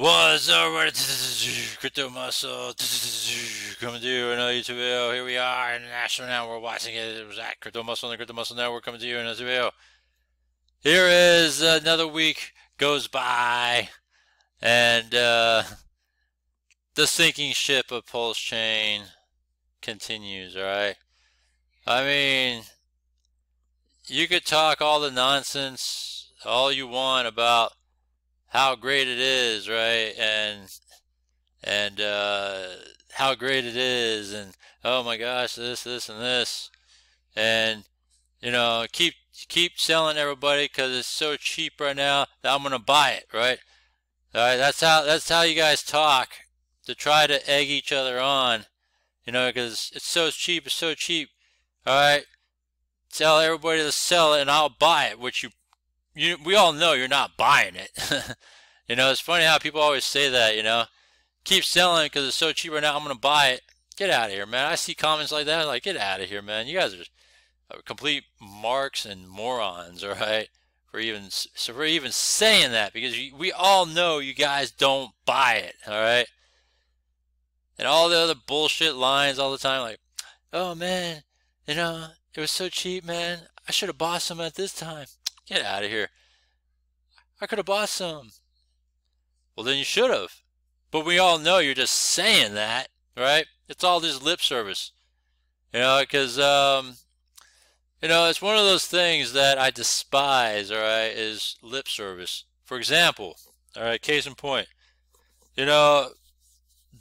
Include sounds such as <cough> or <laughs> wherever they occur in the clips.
What's up, Crypto Muscle? Coming to you in YouTube video. Here we are in National now. We're watching it. It was at Crypto Muscle and the Crypto Muscle Network coming to you in a video. Here is another week goes by, and uh, the sinking ship of Pulse Chain continues. Right. I mean, you could talk all the nonsense all you want about how great it is, right? And and uh, how great it is, and oh my gosh, this, this, and this, and you know, keep keep selling everybody because it's so cheap right now that I'm gonna buy it, right? All right, that's how that's how you guys talk to try to egg each other on, you know, because it's so cheap, it's so cheap. All right, tell everybody to sell it, and I'll buy it, which you you, we all know you're not buying it. <laughs> you know, it's funny how people always say that, you know, keep selling because it's so cheap right now, I'm going to buy it. Get out of here, man. I see comments like that, I'm like, get out of here, man. You guys are complete marks and morons, <laughs> all right? For even, so for even saying that, because we all know you guys don't buy it, all right? And all the other bullshit lines all the time, like, oh man, you know, it was so cheap, man. I should have bought some at this time. Get out of here. I could have bought some. Well, then you should have. But we all know you're just saying that, right? It's all just lip service. You know, because, um, you know, it's one of those things that I despise, all right, is lip service. For example, all right, case in point, you know,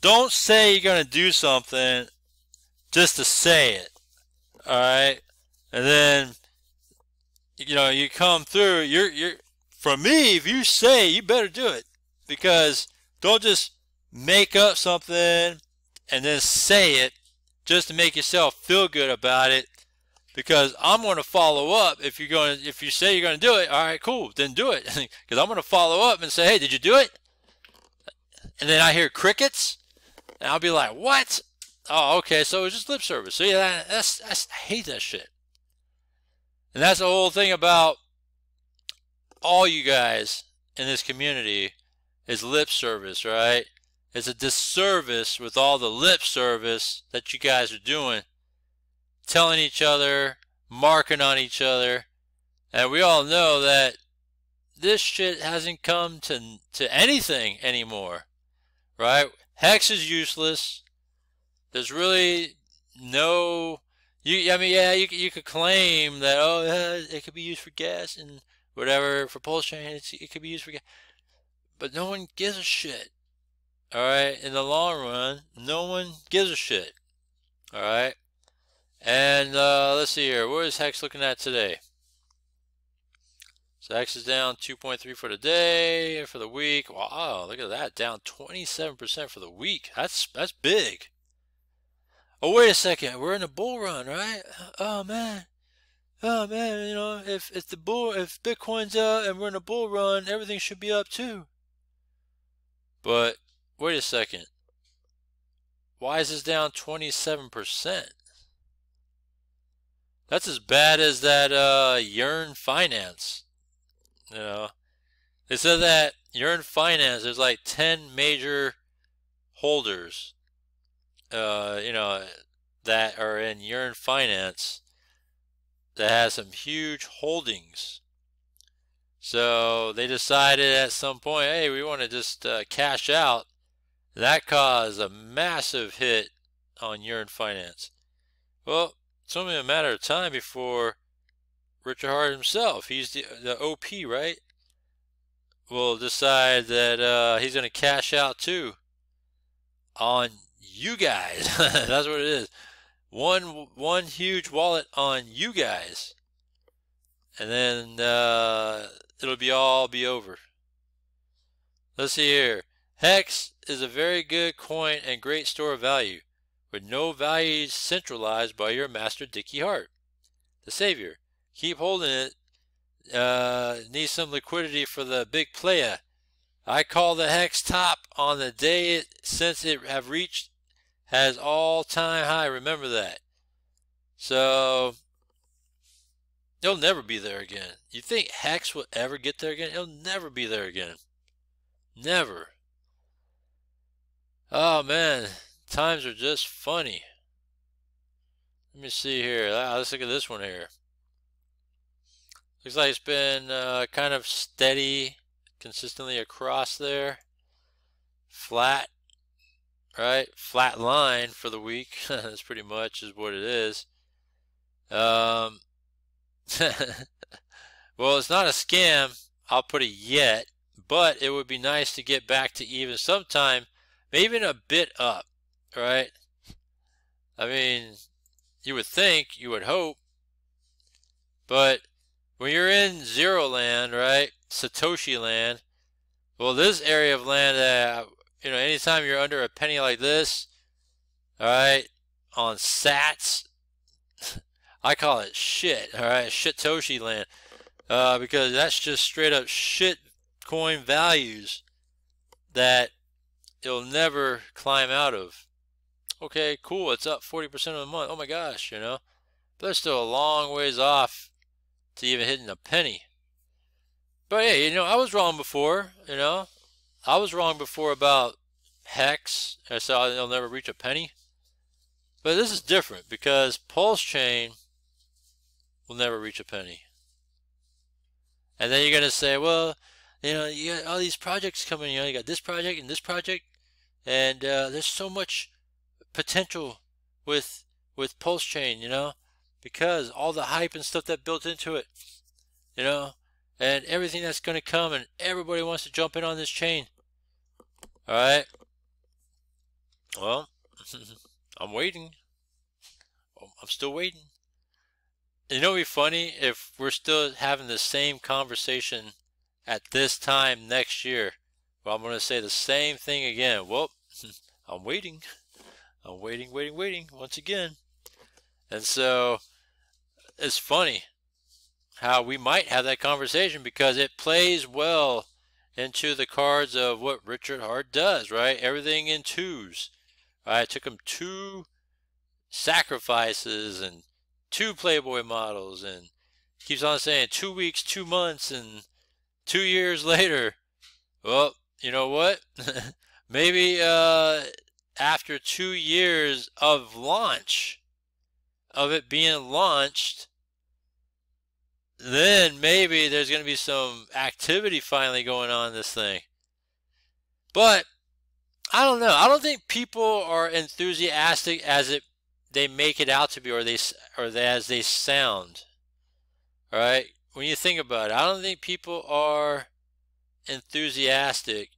don't say you're going to do something just to say it, all right? And then you know, you come through, you're, you're, for me, if you say, you better do it. Because don't just make up something and then say it just to make yourself feel good about it. Because I'm going to follow up if you're going to, if you say you're going to do it, all right, cool, then do it. <laughs> Because I'm going to follow up and say, hey, did you do it? And then I hear crickets, and I'll be like, what? Oh, okay, so it was just lip service. see yeah, that's, that's I hate that shit. And that's the whole thing about all you guys in this community is lip service, right? It's a disservice with all the lip service that you guys are doing, telling each other, marking on each other. And we all know that this shit hasn't come to, to anything anymore, right? Hex is useless. There's really no you, I mean, yeah, you you could claim that oh, uh, it could be used for gas and whatever chain. It's, it could be used for gas, but no one gives a shit. All right, in the long run, no one gives a shit. All right, and uh, let's see here. What is Hex looking at today? So Hex is down 2.3 for the day, for the week. Wow, look at that, down 27% for the week. That's that's big. Oh, wait a second. We're in a bull run, right? Oh, man. Oh, man, you know, if, if the bull, if Bitcoin's up and we're in a bull run, everything should be up too. But, wait a second. Why is this down 27%? That's as bad as that uh, Yearn Finance. You know, they said that Yearn Finance, there's like 10 major holders uh, you know, that are in Yearn Finance that has some huge holdings. So they decided at some point, hey, we want to just uh, cash out. That caused a massive hit on Yearn Finance. Well, it's only a matter of time before Richard Heart himself, he's the, the OP, right? Will decide that uh, he's going to cash out too on you guys. <laughs> That's what it is. One one huge wallet on you guys, and then uh, it'll be all be over. Let's see here. Hex is a very good coin and great store of value, with no values centralized by your master Dicky Hart, the savior. Keep holding it. Uh, need some liquidity for the big player. I call the hex top on the day it, since it have reached has all-time high. Remember that. So it'll never be there again. You think Hex will ever get there again? It'll never be there again. Never. Oh man, times are just funny. Let me see here. Ah, let's look at this one here. Looks like it's been uh, kind of steady, consistently across there. Flat, right? Flat line for the week. <laughs> That's pretty much is what it is. Um, <laughs> well, it's not a scam. I'll put it yet, but it would be nice to get back to even sometime, maybe even a bit up, right? I mean, you would think, you would hope, but when you're in zero land, right, Satoshi land, well, this area of land, uh, you know, anytime you're under a penny like this, all right, on Sats, <laughs> I call it shit, all right, shitoshi land, uh, because that's just straight up shit coin values that it'll never climb out of. Okay, cool, it's up 40% of the month. Oh my gosh, you know, but they're still a long ways off to even hitting a penny. But hey, you know, I was wrong before, you know. I was wrong before about Hex. I said they'll never reach a penny. But this is different because Pulse Chain will never reach a penny. And then you're going to say, well, you know, you got all these projects coming, you know, you got this project and this project, and uh, there's so much potential with with Pulse Chain, you know, because all the hype and stuff that built into it, you know, and everything that's going to come, and everybody wants to jump in on this chain. All right. Well, <laughs> I'm waiting. Oh, I'm still waiting. You know, it'd be funny if we're still having the same conversation at this time next year. Well, I'm going to say the same thing again. Well, <laughs> I'm waiting. I'm waiting, waiting, waiting once again. And so it's funny how we might have that conversation because it plays well into the cards of what Richard Heart does, right? Everything in twos. Right? It took him two sacrifices and two Playboy models and keeps on saying two weeks, two months, and two years <laughs> later. Well, you know what? <laughs> Maybe uh, after two years of launch, of it being launched, then maybe there's going to be some activity finally going on this thing. But I don't know. I don't think people are enthusiastic as it they make it out to be, or they or they, as they sound. All right. When you think about it, I don't think people are enthusiastic.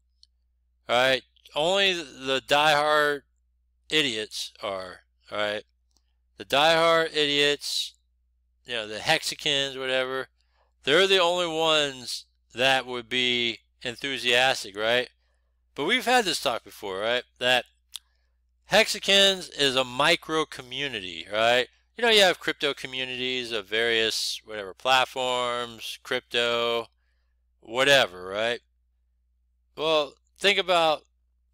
All right. Only the diehard idiots are. All right. The diehard idiots you know, the Hexicans, whatever, they're the only ones that would be enthusiastic, right? But we've had this talk before, right? That Hexicans is a micro community, right? You know, you have crypto communities of various, whatever, platforms, crypto, whatever, right? Well, think about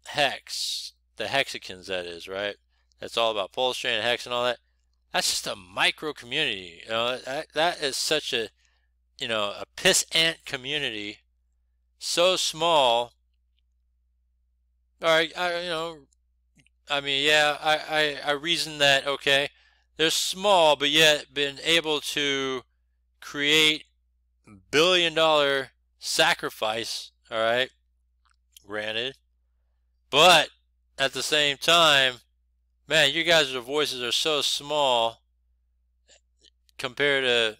Hex, the Hexicans, that is, right? That's all about Pulse Chain, Hex, and all that that's just a micro community. You know, that, that is such a, you know, a piss ant community, so small. All right, I, you know, I mean, yeah, I, I, I reason that, okay, they're small, but yet been able to create billion dollar sacrifice, all right, granted. But at the same time, man, you guys' voices are so small compared to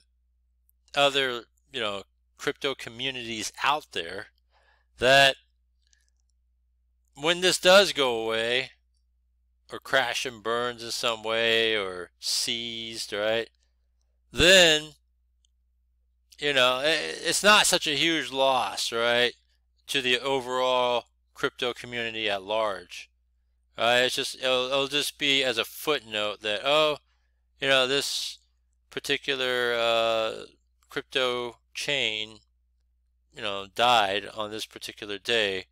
other, you know, crypto communities out there that when this does go away or crash and burns in some way or seized, right? Then, you know, it's not such a huge loss, right, to the overall crypto community at large. Uh, it's just it'll, it'll, just be as a footnote that oh, you know this particular uh, crypto chain, you know, died on this particular day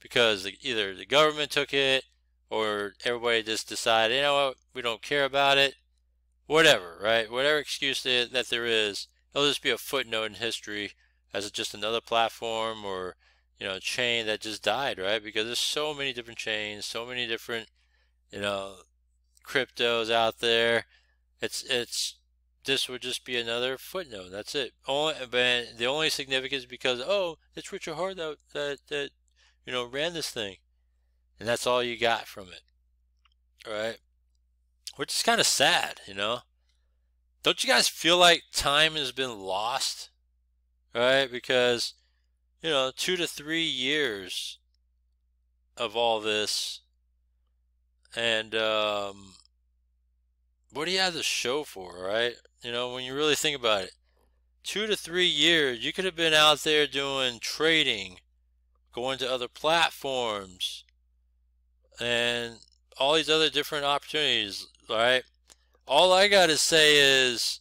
because either the government took it or everybody just decided you know what we don't care about it, whatever, right? Whatever excuse that, that there is, it'll just be a footnote in history as just another platform or you know, chain that just died, right? Because there's so many different chains, so many different, you know, cryptos out there. It's it's this would just be another footnote. That's it. Only but the only significance because oh, it's Richard Heart that that that you know ran this thing, and that's all you got from it, right? Which is kind of sad, you know. Don't you guys feel like time has been lost, right? Because you know, two to three years of all this, and um, what do you have to show for, right? You know, when you really think about it, two to three years, you could have been out there doing trading, going to other platforms, and all these other different opportunities, right? All I got to say is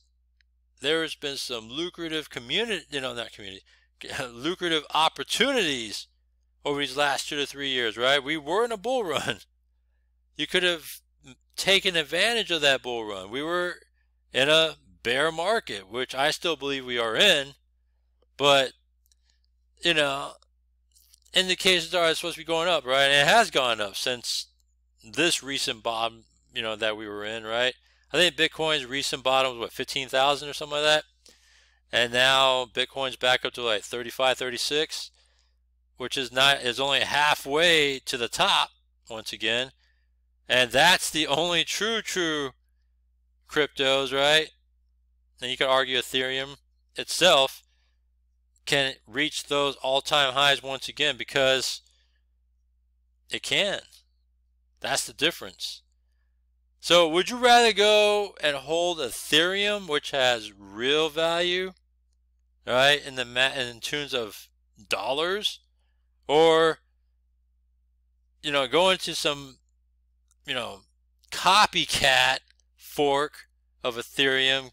there's been some lucrative community, you know, not community, <laughs> lucrative opportunities over these last two to three years, right? We were in a bull run. You could have taken advantage of that bull run. We were in a bear market, which I still believe we are in, but you know, indications are it's supposed to be going up, right? And it has gone up since this recent bottom, you know, that we were in, right? I think Bitcoin's recent bottom was what, 15,000 or something like that? And now Bitcoin's back up to like 35, 36, which is not is only halfway to the top once again. And that's the only true true cryptos, right? And you could argue Ethereum itself can reach those all-time highs once again because it can. That's the difference. So would you rather go and hold Ethereum, which has real value, right, in the in terms of dollars, or you know, go into some, you know, copycat fork of Ethereum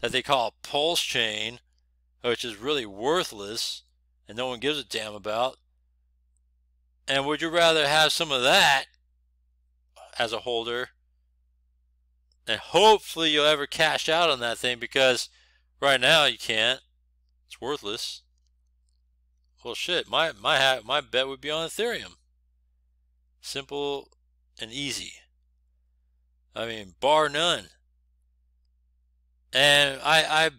that they call Pulse Chain, which is really worthless and no one gives a damn about. And would you rather have some of that as a holder? And hopefully you'll ever cash out on that thing because right now you can't. It's worthless. Well, shit, my my hat. my bet would be on Ethereum. Simple and easy. I mean, bar none. And I I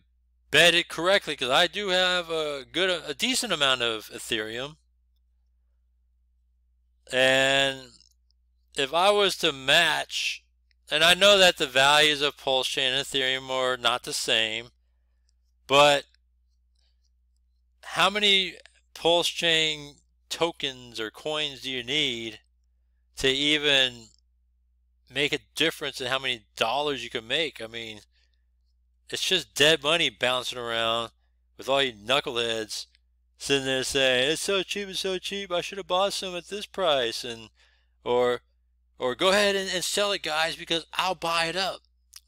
bet it correctly because I do have a good a decent amount of Ethereum. And if I was to match, and I know that the values of Pulse Chain and Ethereum are not the same, but how many pulse chain tokens or coins do you need to even make a difference in how many dollars you can make? I mean, it's just dead money bouncing around with all you knuckleheads sitting there saying, it's so cheap, it's so cheap, I should have bought some at this price, and, or, or go ahead and, and sell it, guys, because I'll buy it up,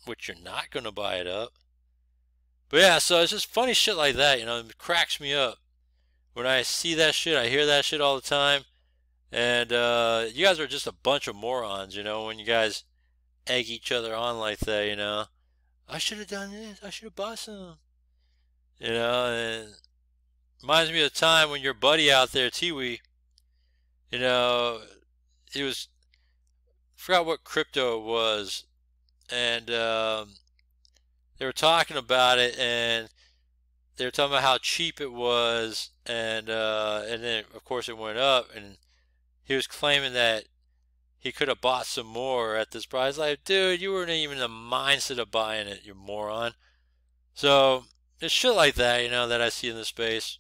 which you're not going to buy it up. But yeah, so it's just funny shit like that, you know, it cracks me up. When I see that shit, I hear that shit all the time. And uh, you guys are just a bunch of morons, you know, when you guys egg each other on like that, you know. I should have done this. I should have bought some. You know, and reminds me of the time when your buddy out there, Tiwi, you know, he was, forgot what crypto was, and um, they were talking about it and they were talking about how cheap it was and uh, and then of course it went up and he was claiming that he could have bought some more at this price. Like dude you weren't even in the mindset of buying it you moron. So it's shit like that you know that I see in the space.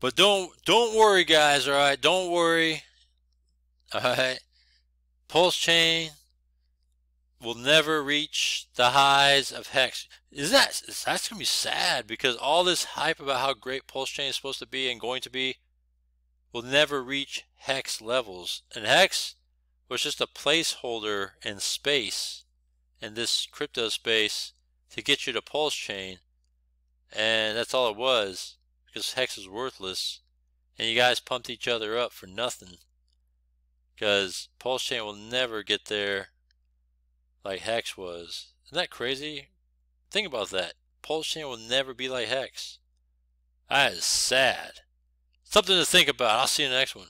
But don't don't worry guys all right? Don't worry. All right? Pulse chain will never reach the highs of Hex. Is that that's gonna be sad because all this hype about how great Pulse Chain is supposed to be and going to be will never reach Hex levels. And Hex was just a placeholder in space in this crypto space to get you to Pulse Chain. And that's all it was because Hex is worthless. And you guys pumped each other up for nothing. Because Pulse Chain will never get there like Hex was. Isn't that crazy? Think about that. Pulse Chain will never be like Hex. That is sad. Something to think about. I'll see you in the next one.